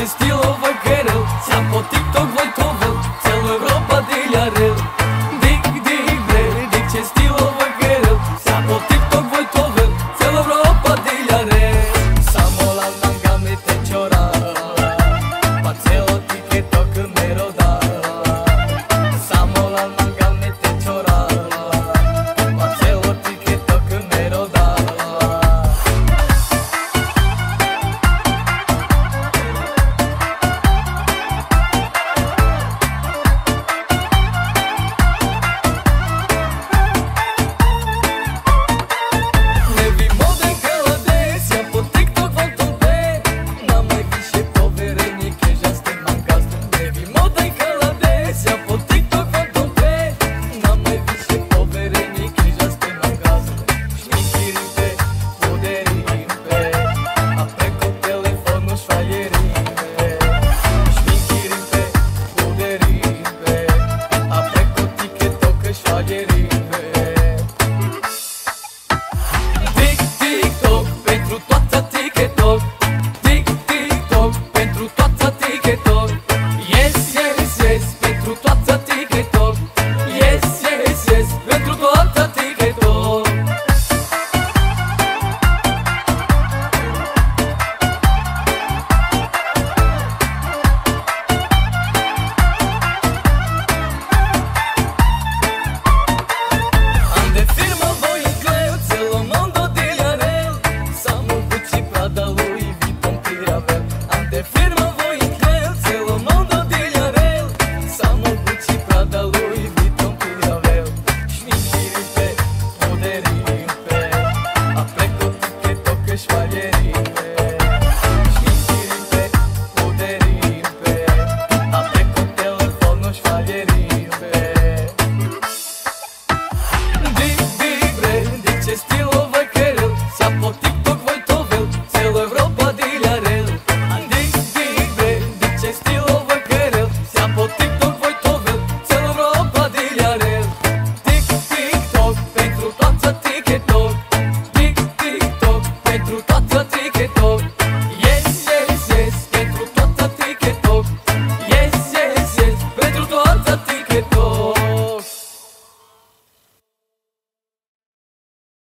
ce stilovoj kerel Sam po TikTok de fé.